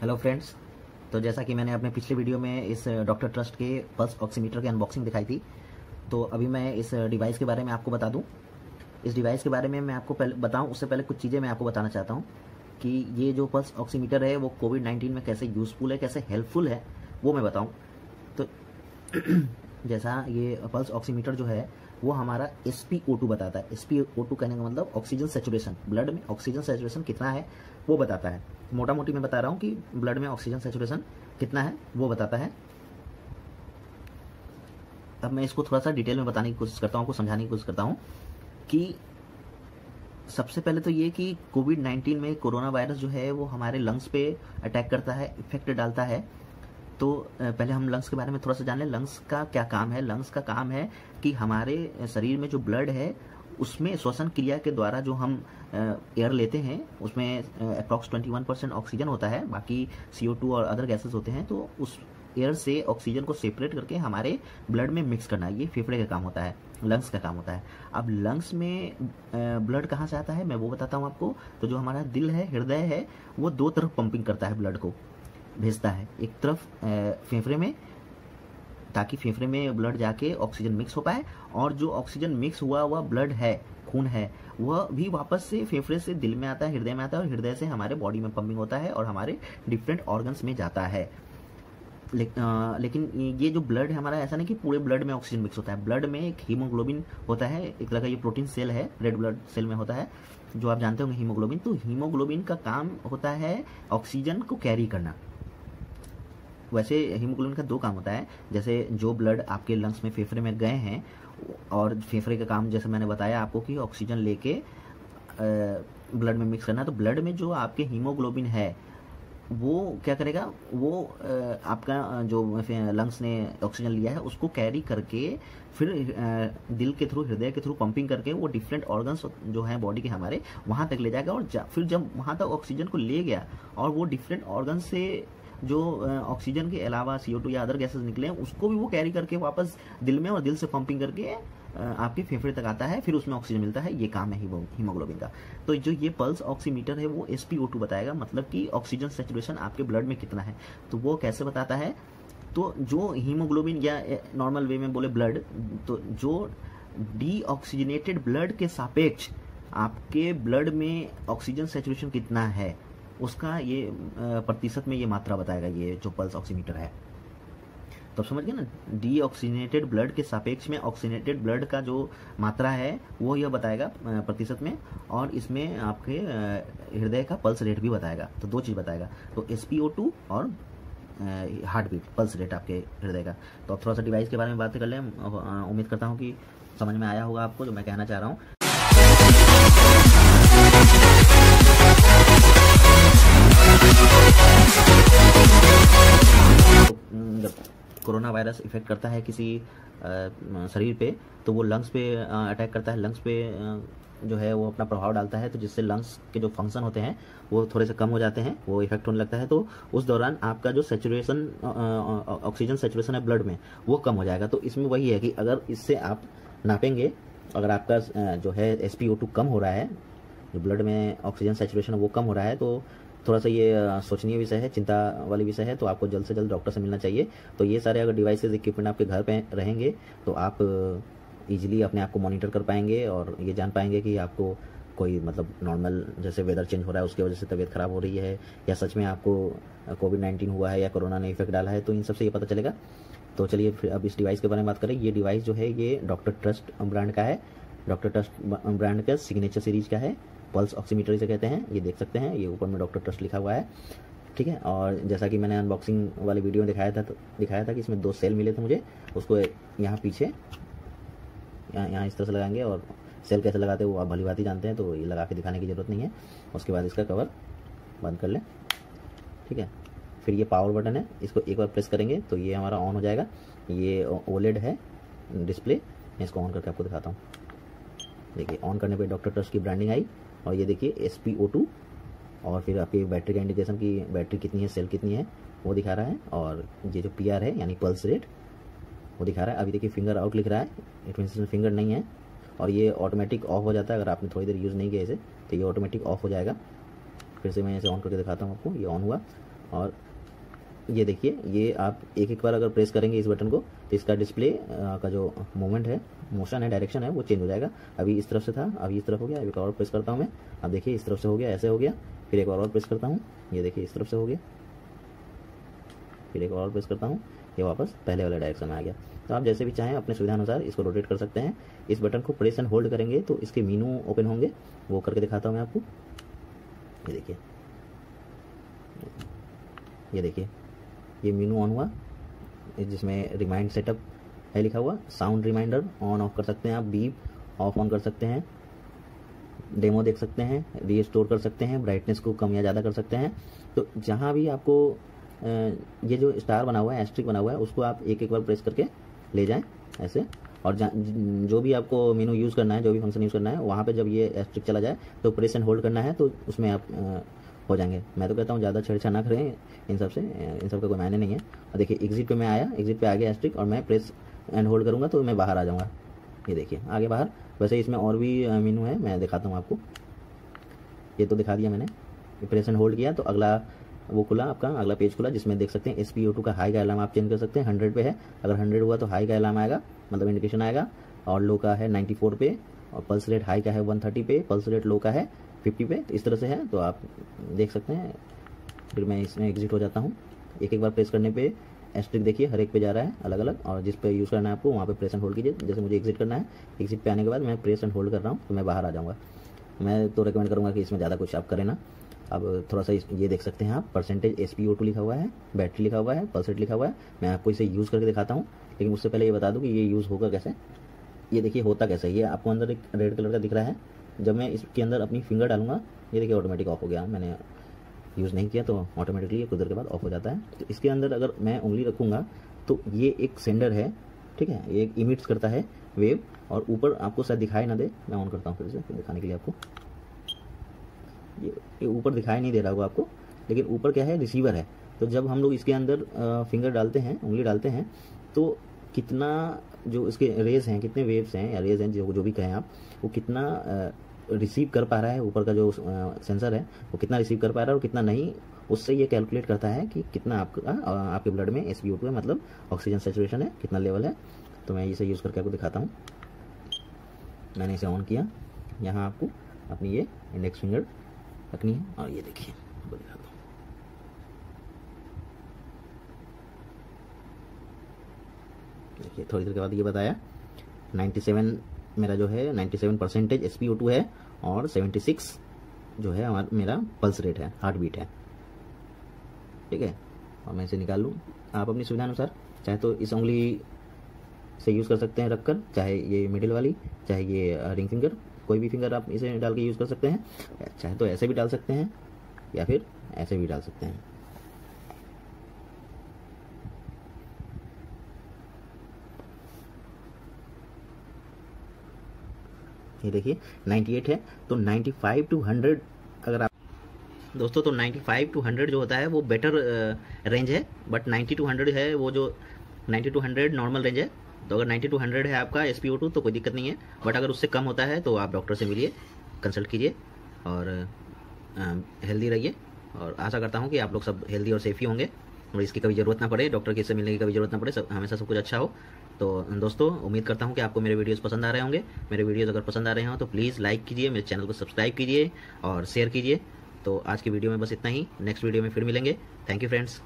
Hello friends तो जैसा कि मैंने अपने पिछले वीडियो में इस डॉक्टर ट्रस्ट के पल्स ऑक्सीमीटर की अनबॉक्सिंग दिखाई थी तो अभी मैं इस डिवाइस के बारे में आपको बता दूँ। इस डिवाइस के बारे में मैं आपको पहले बताऊँ, उससे पहले कुछ चीज़ें मैं आपको बताना चाहता हूँ कि ये जो पल्स ऑक्सीमीटर है, वो कोविड नाइन्टीन में कैसे यूज़फुल है, कैसे हेल्पफुल है, वो मैं बताऊँ। तो जैसा ये पल्स ऑक्सीमीटर जो है, वो हमारा एस बताता है। एस कहने का मतलब ऑक्सीजन सेचुरेशन ब्लड में ऑक्सीजन सेचुरेशन कितना है, वो बताता है। मोटा मोटी मैं बता रहा हूँ कि ब्लड में ऑक्सीजन सेचुरेशन कितना है, वो बताता है। अब मैं इसको थोड़ा सा डिटेल में बताने की कोशिश करता हूँ, आपको समझाने की कोशिश करता हूँ कि सबसे पहले तो ये कि कोविड 19 में कोरोना वायरस जो है, वो हमारे लंग्स पे अटैक करता है इफ़ेक्ट डालता है। तो पहले हम लंग्स के बारे में थोड़ा सा जान लें लंग्स का क्या काम है? लंग्स का काम है कि हमारे शरीर में जो ब्लड है उसमें श्वसन क्रिया के द्वारा जो हम एयर लेते हैं, उसमें approx twenty one percent oxygen होता है, बाकी सी और अदर गैसेस होते हैं तो उस एयर से ऑक्सीजन को सेपरेट करके हमारे ब्लड में मिक्स करना, ये फेफड़े का काम होता है लंग्स का काम होता है। अब लंग्स में ब्लड कहाँ से आता है, मैं वो बताता हूँ आपको तो जो हमारा दिल है, हृदय है, वो दो तरफ़ पंपिंग करता है ब्लड को, भेजता है, एक तरफ़ फेफड़े में ताकि फेफड़े में ब्लड जाके ऑक्सीजन मिक्स हो पाए और जो ऑक्सीजन मिक्स हुआ हुआ ब्लड है खून है वह भी वापस से फेफड़े से दिल में आता है हृदय में आता है और हृदय से हमारे बॉडी में पंपिंग होता है और हमारे डिफरेंट ऑर्गन्स में जाता है। ले, आ, लेकिन ये जो ब्लड है हमारा ऐसा नहीं कि पूरे ब्लड में ऑक्सीजन मिक्स होता है। ब्लड में एक हीमोग्लोबिन होता है एक तरह का ये प्रोटीन सेल है रेड ब्लड सेल में होता है जो आप जानते होंगे हीमोग्लोबिन तो हीमोग्लोबिन का काम होता है ऑक्सीजन को कैरी करना। वैसे हीमोग्लोबिन का दो काम होता है। जैसे जो ब्लड आपके लंग्स में फेफड़े में गए हैं और फेफड़े का काम जैसे मैंने बताया आपको कि ऑक्सीजन लेके ब्लड में मिक्स करना। तो ब्लड में जो आपके हीमोग्लोबिन है वो क्या करेगा? वो आपका जो लंग्स ने ऑक्सीजन लिया है उसको कैरी करके फिर दिल के थ्रू हृदय के थ्रू पंपिंग करके वो डिफरेंट ऑर्गन्स जो हैं बॉडी के हमारे वहाँ तक ले जाएगा। और जा, फिर जब वहाँ तक ऑक्सीजन को ले गया और वो डिफरेंट ऑर्गन से जो ऑक्सीजन के अलावा सी या अदर गैसेज निकले हैं, उसको भी वो कैरी करके वापस दिल में और दिल से पंपिंग करके आपके फेफड़े तक आता है, फिर उसमें ऑक्सीजन मिलता है, ये काम है हीमोग्लोबिन का। तो जो ये पल्स ऑक्सीमीटर है, वो एस बताएगा मतलब कि ऑक्सीजन सेचुरेशन आपके ब्लड में कितना है। तो वो कैसे बताता है? तो जो हीमोग्लोबिन या नॉर्मल वे में बोले ब्लड तो जो डीऑक्सीजनेटेड ब्लड के सापेक्ष आपके ब्लड में ऑक्सीजन सेचुरेशन कितना है उसका ये प्रतिशत में ये मात्रा बताएगा, ये जो पल्स ऑक्सीमीटर है। तो समझ गए ना? डीऑक्सीनेटेड ब्लड के सापेक्ष में ऑक्सीनेटेड ब्लड का जो मात्रा है, वो यह बताएगा प्रतिशत में, और इसमें आपके हृदय का पल्स रेट भी बताएगा। तो दो चीज़ बताएगा तो एस और हार्ट बीट पल्स रेट आपके हृदय का। तो थोड़ा सा डिवाइस के बारे में बात कर लें। उम्मीद करता हूँ कि समझ में आया होगा आपको, जो मैं कहना चाह रहा हूँ। कोरोना वायरस इफ़ेक्ट करता है किसी शरीर पे तो वो लंग्स पे अटैक करता है। लंग्स पे जो है वो अपना प्रभाव डालता है तो जिससे लंग्स के जो फ़ंक्शन होते हैं, वो थोड़े से कम हो जाते हैं, वो इफ़ेक्ट होने लगता है। तो उस दौरान आपका जो सेचुरेशन ऑक्सीजन सेचुरेशन है ब्लड में, वो कम हो जाएगा। तो इसमें वही है कि अगर इससे आप नापेंगे, अगर आपका जो है एस कम हो रहा है, जो ब्लड में ऑक्सीजन सेचुरेशन वो कम हो रहा है तो थोड़ा सा ये सोचनीय विषय है, चिंता वाली विषय है तो आपको जल्द से जल्द डॉक्टर से मिलना चाहिए। तो ये सारे अगर डिवाइसेज इक्विपमेंट आपके घर पे रहेंगे तो आप इजीली अपने आप को मॉनिटर कर पाएँगे और ये जान पाएँगे कि आपको कोई मतलब नॉर्मल जैसे वेदर चेंज हो रहा है, उसकी वजह से तबीयत खराब हो रही है, या सच में आपको कोविड नाइन्टीन हुआ है या कोरोना ने इफ़ेक्ट डाला है तो इन सबसे ये पता चलेगा। तो चलिए फिर अब इस डिवाइस के बारे में बात करें। ये डिवाइस जो है, ये डॉक्टर ट्रस्ट ब्रांड का है। डॉक्टर ट्रस्ट ब्रांड का सिग्नेचर सीरीज़ का है। पल्स ऑक्सीमीटर इसे कहते हैं, ये देख सकते हैं, ये ऊपर में डॉक्टर ट्रस्ट लिखा हुआ है, ठीक है? और जैसा कि मैंने अनबॉक्सिंग वाली वीडियो में दिखाया था तो दिखाया था कि इसमें दो सेल मिले थे मुझे, उसको यहाँ पीछे, यहाँ यहाँ इस तरह से लगाएँगे और सेल कैसे लगाते हैं वो आप भली बात ही जानते हैं तो ये लगा के दिखाने की ज़रूरत नहीं है। उसके बाद इसका कवर बंद कर लें, ठीक है? फिर ये पावर बटन है, इसको एक बार प्रेस करेंगे तो ये हमारा ऑन हो जाएगा। ये ओलेड है डिस्प्ले मैं इसको ऑन करके आपको दिखाता हूँ। देखिए ऑन करने पे डॉक्टर ट्रस्ट की ब्रांडिंग आई। और ये देखिए एस और फिर आपकी बैटरी का इंडिकेशन की बैटरी कितनी है सेल कितनी है, वो दिखा रहा है। और ये जो पी आर है, यानी पल्स रेट वो दिखा रहा है। अभी देखिए फिंगर आउट लिख रहा है। इट मीन फिंगर नहीं है। और ये ऑटोमेटिक ऑफ़ हो जाता है, अगर आपने थोड़ी देर यूज़ नहीं किया इसे तो ये ऑटोमेटिक ऑफ़ हो जाएगा। फिर से मैं इसे ऑन करके दिखाता हूँ आपको। ये ऑन हुआ। और ये देखिए ये आप एक एक बार अगर प्रेस करेंगे इस बटन को तो इसका डिस्प्ले का जो मूवमेंट है मोशन है डायरेक्शन है वो चेंज हो जाएगा। अभी इस तरफ़ से था अभी इस तरफ़ हो गया अभी एक और प्रेस करता हूँ मैं। अब देखिए इस तरफ़ से हो गया ऐसे हो गया फिर एक और, और प्रेस करता हूँ। ये देखिए इस तरफ़ से हो गया। फिर एक और प्रेस करता हूँ ये वापस पहले वाले डायरेक्शन में आ गया। तो आप जैसे भी चाहें अपने सुविधा अनुसार इसको रोटेट कर सकते हैं। इस बटन को प्रेस एंड होल्ड करेंगे तो इसके मीनू ओपन होंगे। वो करके दिखाता हूँ मैं आपको। ये देखिए। ये देखिए। ये मीनू ऑन हुआ, जिसमें रिमाइंड सेटअप है लिखा हुआ साउंड रिमाइंडर ऑन ऑफ़ कर सकते हैं आप बीप ऑफ़ ऑन कर सकते हैं डेमो देख सकते हैं रीस्टोर कर सकते हैं ब्राइटनेस को कम या ज़्यादा कर सकते हैं। तो जहाँ भी आपको ये जो स्टार बना हुआ है एस्ट्रिक बना हुआ है, उसको आप एक एक बार प्रेस करके ले जाएँ, ऐसे। और जो भी आपको मेनू यूज़ करना है, जो भी फ़ंक्शन यूज़ करना है, वहाँ पे जब ये एस्ट्रिक चला जाए तो प्रेस एंड होल्ड करना है तो उसमें आप हो जाएँगे। मैं तो कहता हूँ, ज़्यादा छेड़छाड़ ना करें इन सबसे। इन सब का कोई मायने नहीं है। और देखिए एग्जिट पे मैं आया एग्जिट पे आ गया एस्ट्रिक और मैं प्रेस एंड होल्ड करूँगा तो मैं बाहर आ जाऊँगा। ये देखिए, आगे बाहर। वैसे इसमें और भी मीनू है, मैं दिखाता हूँ आपको। ये तो दिखा दिया मैंने। प्रेस एंड होल्ड किया तो अगला वो खुला आपका, अगला पेज खुला, जिसमें देख सकते हैं एस पी ओ टू का हाई का अलार्म आप चेंज कर सकते हैं। हंड्रेड पे है। अगर हंड्रेड हुआ तो हाई का अलार्म आएगा मतलब इंडिकेशन आएगा। और लो का है नाइन्टी फोर पे, और पल्स रेट हाई का है वन थर्टी पे पल्स रेट लो का है फिफ्टी पे, इस तरह से है तो आप देख सकते हैं। फिर मैं इसमें एग्जिट हो जाता हूँ। एक एक बार प्रेस करने पे एस्ट्रिक देखिए, हर एक पे जा रहा है अलग अलग और जिस पे यूज़ करना है आपको, वहाँ पे प्रेस एंड होल्ड कीजिए। जैसे मुझे एग्जिट करना है एग्जिट पे आने के बाद मैं प्रेस एंड होल्ड कर रहा हूँ तो मैं बाहर आ जाऊँगा। मैं तो रिकमेंड करूँगा कि इसमें ज़्यादा कुछ आप करें ना। अब थोड़ा सा ये देख सकते हैं आप परसेंटेज एस पी लिखा हुआ है बैटरी लिखा हुआ है पल्सेट लिखा हुआ है। मैं आपको इसे यूज़ करके दिखाता हूँ, लेकिन उससे पहले ये बता दूँ कि ये यूज़ होगा कैसे। ये देखिए होता कैसे ये आपको अंदर एक रेड कलर का दिख रहा है जब मैं इसके अंदर अपनी फिंगर डालूँगा, ये देखिए ऑटोमेटिक ऑफ़ हो गया। मैंने यूज़ नहीं किया तो ऑटोमेटिकली ये कुछ देर के बाद ऑफ़ हो जाता है। तो इसके अंदर अगर मैं उंगली रखूँगा तो ये एक सेंडर है, ठीक है? ये एक इमिट्स करता है वेव और ऊपर आपको शायद दिखाई ना दे। मैं ऑन करता हूँ फिर से, फिर दिखाने के लिए आपको। ये ये ऊपर दिखाई नहीं दे रहा होगा आपको, लेकिन ऊपर क्या है? रिसीवर है। तो जब हम लोग इसके अंदर फिंगर डालते हैं, उंगली डालते हैं तो कितना जो इसके रेज हैं, कितने वेव्स हैं, या रेज हैं, जो जो भी कहें आप, वो कितना रिसीव कर पा रहा है, ऊपर का जो सेंसर है, वो कितना रिसीव कर पा रहा है और कितना नहीं, उससे ये कैलकुलेट करता है कि कितना आपका आपके ब्लड में एस है मतलब ऑक्सीजन सेचुरेशन है, कितना लेवल है। तो मैं इसे यूज़ करके आपको दिखाता हूँ। मैंने इसे ऑन किया। यहाँ आपको अपनी ये इंडेक्स फिंगर रखनी है और ये देखिए देखिए, थोड़ी देर के बाद ये बताया 97 मेरा जो है 97 परसेंटेज एस है और 76 जो है हमारा, मेरा पल्स रेट है हार्ट बीट है। ठीक है? और मैं इसे निकाल लूँ। आप अपनी सुविधा अनुसार, चाहे तो इस उंगली से यूज़ कर सकते हैं रखकर, चाहे ये मिडिल वाली, चाहे ये रिंग फिंगर कोई भी फिंगर आप इसे डाल के यूज़ कर सकते हैं, चाहे तो ऐसे भी डाल सकते हैं, या फिर ऐसे भी डाल सकते हैं। ये देखिए 98 है तो 95 टू 100 अगर आप दोस्तों तो 95 टू 100 जो होता है, वो बेटर रेंज है बट 90 टू 100 है वो जो 90 टू 100 नॉर्मल रेंज है तो अगर 90 टू 100 है आपका एस तो कोई दिक्कत नहीं है बट अगर उससे कम होता है तो आप डॉक्टर से मिलिए कंसल्ट कीजिए, और हेल्दी रहिए, और आशा करता हूँ कि आप लोग सब हेल्दी और सेफ़ ही होंगे। और इसकी कभी ज़रूरत ना पड़े डॉक्टर की से मिलने की कभी ज़रूरत ना पड़े, सब, हमेशा सब कुछ अच्छा हो। तो दोस्तों, उम्मीद करता हूँ कि आपको मेरे वीडियोस पसंद आ रहे होंगे। मेरे वीडियोस अगर पसंद आ रहे हो तो प्लीज़ लाइक कीजिए, मेरे चैनल को सब्सक्राइब कीजिए और शेयर कीजिए। तो आज की वीडियो में बस इतना ही। नेक्स्ट वीडियो में फिर मिलेंगे। Thank you friends